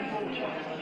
agriculture.